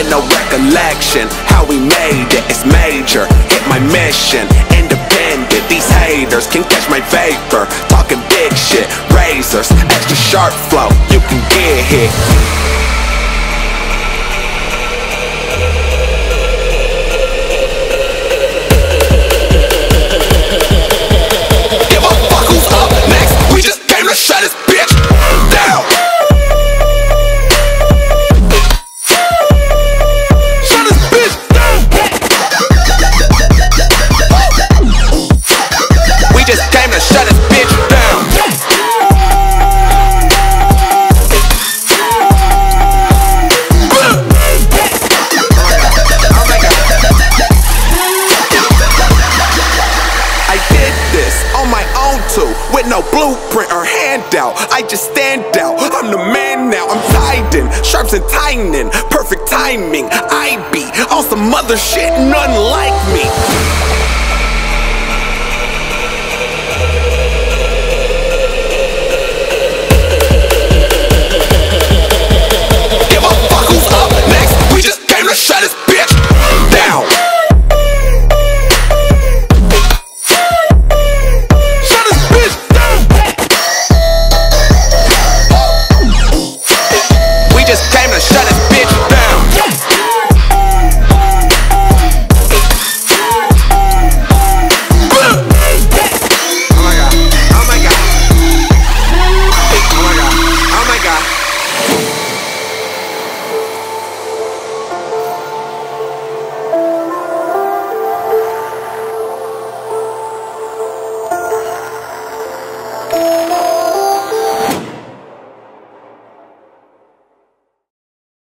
no recollection. How we made it, it's major. Hit my mission, independent. These haters can catch my vapor. Talking big shit, razors, extra sharp flow. You can get hit. With no blueprint or handout. I just stand out. I'm the man now. I'm tied in, Sharps and tightening, perfect timing. I be on some other shit, none like me.